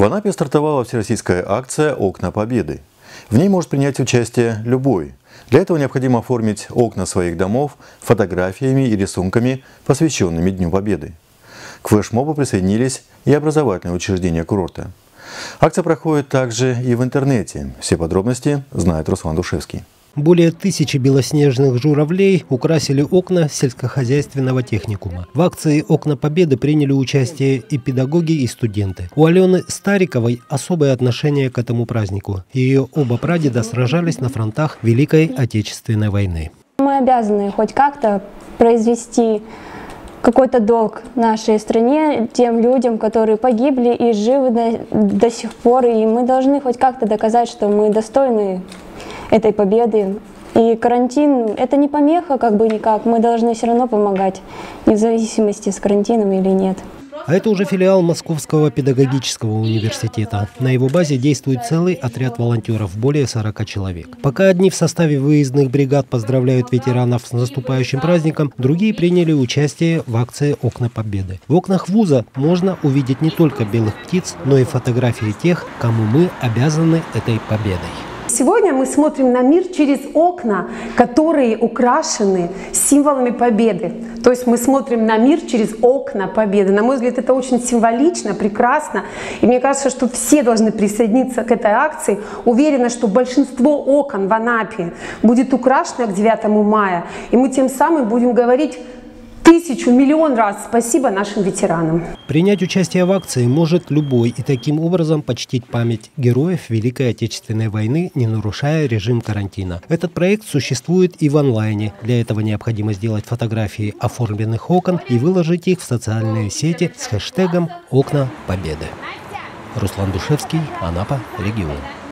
В Анапе стартовала всероссийская акция «Окна Победы». В ней может принять участие любой. Для этого необходимо оформить окна своих домов фотографиями и рисунками, посвященными Дню Победы. К флешмобу присоединились и образовательные учреждения курорта. Акция проходит также и в интернете. Все подробности знает Руслан Душевский. Более тысячи белоснежных журавлей украсили окна сельскохозяйственного техникума. В акции «Окна Победы» приняли участие и педагоги, и студенты. У Алены Стариковой особое отношение к этому празднику. Ее оба прадеда сражались на фронтах Великой Отечественной войны. Мы обязаны хоть как-то произвести какой-то долг нашей стране, тем людям, которые погибли и живы до, до сих пор. И мы должны хоть как-то доказать, что мы достойны этой победы. И карантин – это не помеха как бы никак, мы должны все равно помогать, вне зависимости с карантином или нет. А это уже филиал Московского педагогического университета. На его базе действует целый отряд волонтеров, более 40 человек. Пока одни в составе выездных бригад поздравляют ветеранов с наступающим праздником, другие приняли участие в акции «Окна Победы». В окнах вуза можно увидеть не только белых птиц, но и фотографии тех, кому мы обязаны этой победой. Сегодня мы смотрим на мир через окна, которые украшены символами победы. То есть мы смотрим на мир через окна победы. На мой взгляд, это очень символично, прекрасно. И мне кажется, что все должны присоединиться к этой акции. Уверена, что большинство окон в Анапе будет украшено к 9 мая. И мы тем самым будем говорить тысячу, миллион раз спасибо нашим ветеранам. Принять участие в акции может любой и таким образом почтить память героев Великой Отечественной войны, не нарушая режим карантина. Этот проект существует и в онлайне. Для этого необходимо сделать фотографии оформленных окон и выложить их в социальные сети с хэштегом «Окна Победы». Руслан Душевский, Анапа, регион.